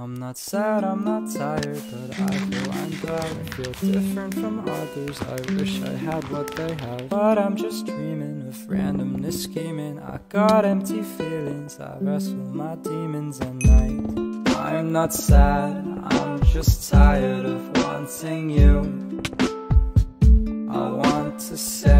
I'm not sad, I'm not tired, but I feel I'm glad I feel different from others. I wish I had what they have, but I'm just dreaming of randomness scheming. I got empty feelings, I wrestle my demons at night. I'm not sad, I'm just tired of wanting you. I want to say.